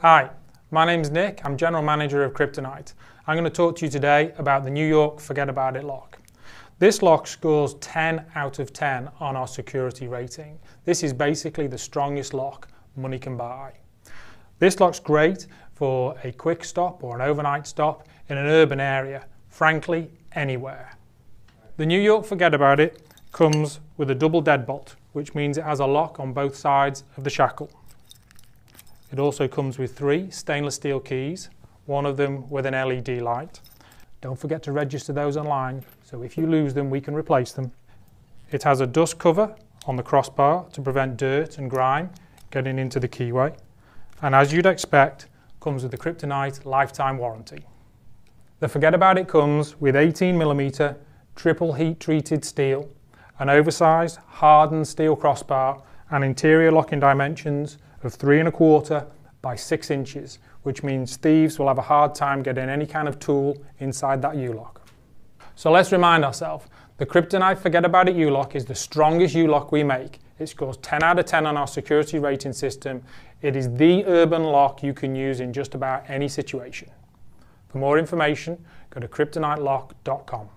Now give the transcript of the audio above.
Hi, my name's Nick. I'm General Manager of Kryptonite. I'm going to talk to you today about the New York Forget About It lock. This lock scores 10 out of 10 on our security rating. This is basically the strongest lock money can buy. This lock's great for a quick stop or an overnight stop in an urban area, frankly, anywhere. The New York Forget About It comes with a double deadbolt, which means it has a lock on both sides of the shackle. It also comes with three stainless steel keys, one of them with an LED light. Don't forget to register those online, so if you lose them, we can replace them. It has a dust cover on the crossbar to prevent dirt and grime getting into the keyway. And as you'd expect, comes with the Kryptonite lifetime warranty. The Forget About It comes with 18mm triple heat treated steel, an oversized hardened steel crossbar and interior locking dimensions of three and a quarter by six inches, which means thieves will have a hard time getting any kind of tool inside that U-lock. So let's remind ourselves, the Kryptonite Forget About It U-lock is the strongest U-lock we make. It scores 10 out of 10 on our security rating system. It is the urban lock you can use in just about any situation. For more information, go to kryptonitelock.com.